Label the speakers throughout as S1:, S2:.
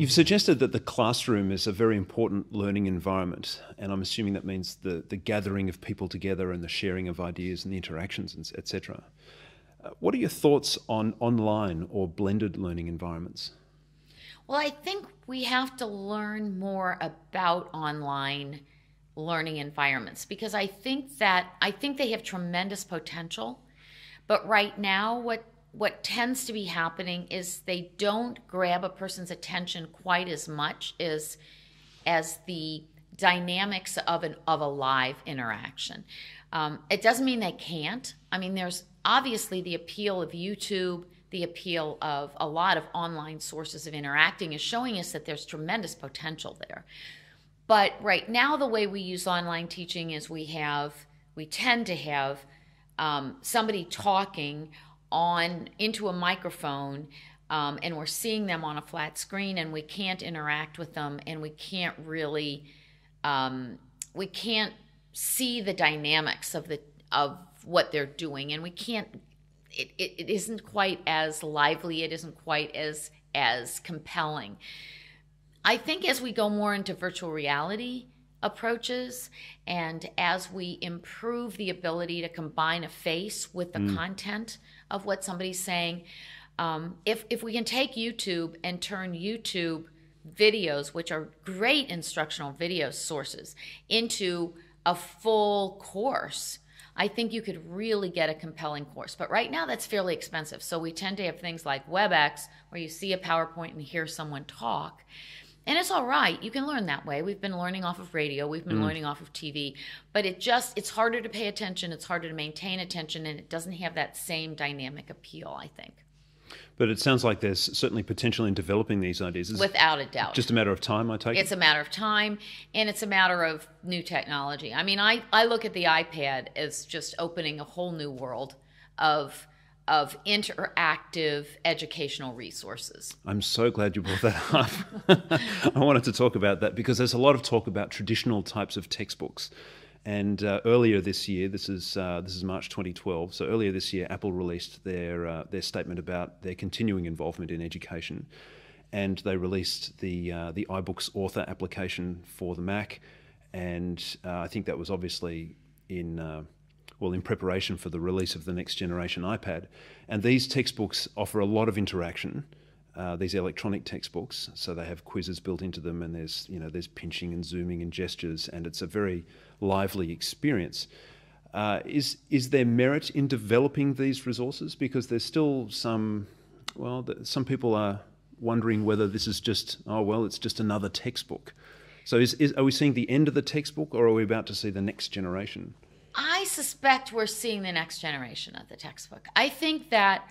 S1: You've suggested that the classroom is a very important learning environment, and I'm assuming that means the, the gathering of people together and the sharing of ideas and the interactions, etc. Uh, what are your thoughts on online or blended learning environments?
S2: Well, I think we have to learn more about online learning environments because I think that I think they have tremendous potential. But right now what what tends to be happening is they don't grab a person's attention quite as much as as the dynamics of an of a live interaction. Um, it doesn't mean they can't. I mean, there's obviously the appeal of YouTube, the appeal of a lot of online sources of interacting is showing us that there's tremendous potential there. But right now, the way we use online teaching is we have we tend to have um, somebody talking on into a microphone um, and we're seeing them on a flat screen and we can't interact with them and we can't really um, we can't see the dynamics of the of what they're doing and we can't it, it, it isn't quite as lively it isn't quite as as compelling. I think as we go more into virtual reality approaches and as we improve the ability to combine a face with the mm. content of what somebody's saying. Um, if if we can take YouTube and turn YouTube videos, which are great instructional video sources, into a full course, I think you could really get a compelling course. But right now, that's fairly expensive. So we tend to have things like WebEx, where you see a PowerPoint and hear someone talk. And it's all right. You can learn that way. We've been learning off of radio, we've been mm. learning off of TV, but it just it's harder to pay attention, it's harder to maintain attention and it doesn't have that same dynamic appeal, I think.
S1: But it sounds like there's certainly potential in developing these ideas. Is
S2: Without a doubt.
S1: Just a matter of time, I take
S2: it's
S1: it?
S2: a matter of time and it's a matter of new technology. I mean, I, I look at the iPad as just opening a whole new world of of interactive educational resources.
S1: I'm so glad you brought that up. I wanted to talk about that because there's a lot of talk about traditional types of textbooks. And uh, earlier this year, this is uh, this is March 2012. So earlier this year, Apple released their uh, their statement about their continuing involvement in education, and they released the uh, the iBooks Author application for the Mac, and uh, I think that was obviously in uh, well, in preparation for the release of the next generation iPad. And these textbooks offer a lot of interaction. Uh, these electronic textbooks, so they have quizzes built into them, and there's you know there's pinching and zooming and gestures, and it's a very lively experience. Uh, is is there merit in developing these resources? Because there's still some, well, some people are wondering whether this is just oh well, it's just another textbook. So is, is are we seeing the end of the textbook, or are we about to see the next generation?
S2: I suspect we're seeing the next generation of the textbook. I think that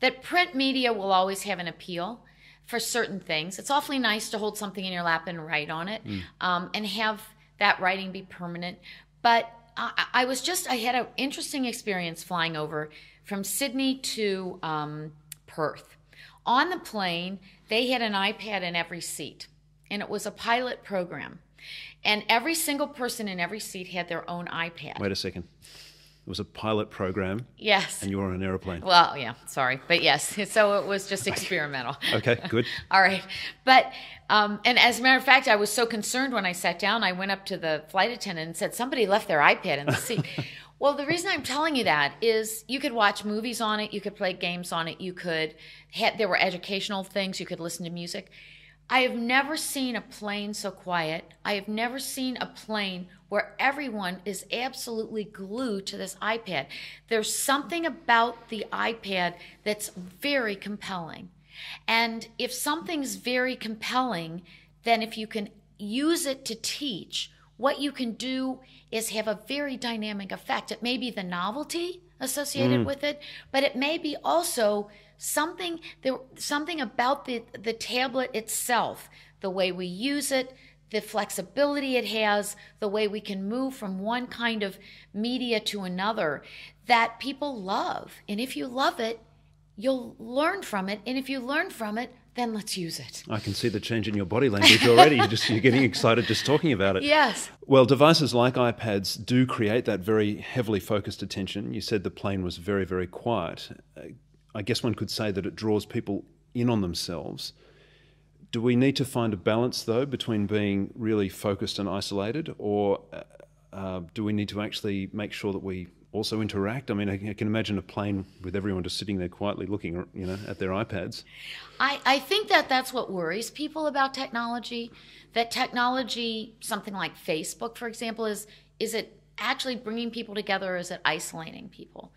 S2: that print media will always have an appeal for certain things. It's awfully nice to hold something in your lap and write on it, mm. um, and have that writing be permanent. But I, I, was just I had an interesting experience flying over from Sydney to um, Perth. On the plane, they had an iPad in every seat, and it was a pilot program. And every single person in every seat had their own iPad.
S1: Wait a second. It was a pilot program.
S2: Yes.
S1: And you were on an airplane.
S2: Well, yeah, sorry. But yes, so it was just experimental.
S1: okay, good.
S2: All right. But, um, and as a matter of fact, I was so concerned when I sat down, I went up to the flight attendant and said, somebody left their iPad in the seat. well, the reason I'm telling you that is you could watch movies on it, you could play games on it, you could, there were educational things, you could listen to music. I have never seen a plane so quiet. I have never seen a plane where everyone is absolutely glued to this iPad. There's something about the iPad that's very compelling. And if something's very compelling, then if you can use it to teach, what you can do is have a very dynamic effect. It may be the novelty associated mm. with it, but it may be also something there something about the the tablet itself the way we use it the flexibility it has the way we can move from one kind of media to another that people love and if you love it you'll learn from it and if you learn from it then let's use it.
S1: I can see the change in your body language already. you're just you're getting excited just talking about it.
S2: Yes.
S1: Well, devices like iPads do create that very heavily focused attention. You said the plane was very very quiet. Uh, I guess one could say that it draws people in on themselves. do we need to find a balance though between being really focused and isolated, or uh, uh, do we need to actually make sure that we also interact? I mean, I, I, can imagine a plane with everyone just sitting there quietly looking, you know, at their iPads.
S2: I, I think that that's what worries people about technology. That technology, something like Facebook, for example, is is it actually bringing people together, or is it isolating people?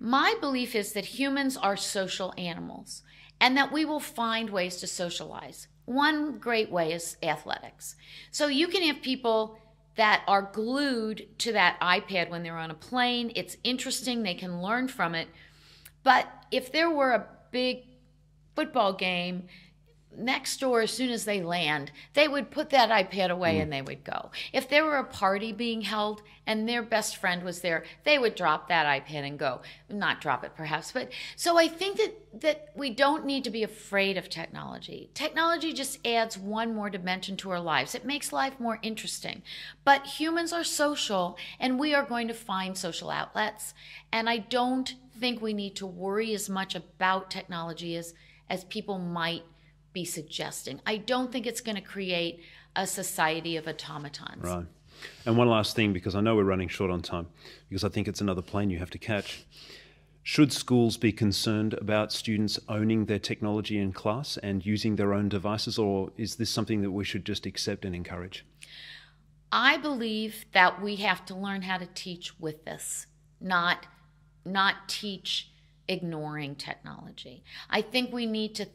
S2: My belief is that humans are social animals and that we will find ways to socialize. One great way is athletics. So you can have people that are glued to that iPad when they're on a plane. It's interesting, they can learn from it. But if there were a big football game next door as soon as they land they would put that ipad away mm. and they would go. If there were a party being held and their best friend was there they would drop that ipad and go. Not drop it perhaps but so i think that that we don't need to be afraid of technology. Technology just adds one more dimension to our lives. It makes life more interesting. But humans are social and we are going to find social outlets and i don't think we need to worry as much about technology as as people might be suggesting. I don't think it's going to create a society of automatons.
S1: Right. And one last thing, because I know we're running short on time, because I think it's another plane you have to catch. Should schools be concerned about students owning their technology in class and using their own devices, or is this something that we should just accept and encourage?
S2: I believe that we have to learn how to teach with this, not not teach ignoring technology. I think we need to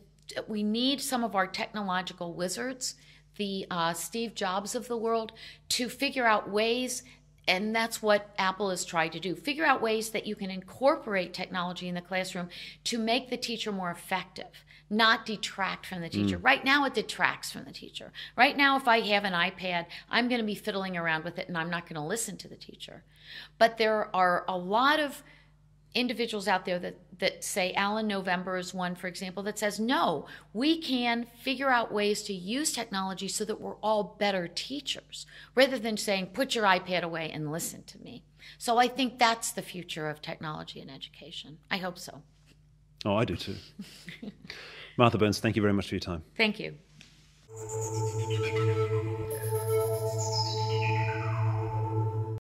S2: we need some of our technological wizards, the uh, Steve Jobs of the world, to figure out ways. And that's what Apple has tried to do figure out ways that you can incorporate technology in the classroom to make the teacher more effective, not detract from the teacher. Mm. Right now, it detracts from the teacher. Right now, if I have an iPad, I'm going to be fiddling around with it and I'm not going to listen to the teacher. But there are a lot of individuals out there that, that say Alan November is one, for example, that says, no, we can figure out ways to use technology so that we're all better teachers, rather than saying, put your iPad away and listen to me. So I think that's the future of technology in education. I hope so.
S1: Oh, I do too. Martha Burns, thank you very much for your time.
S2: Thank you.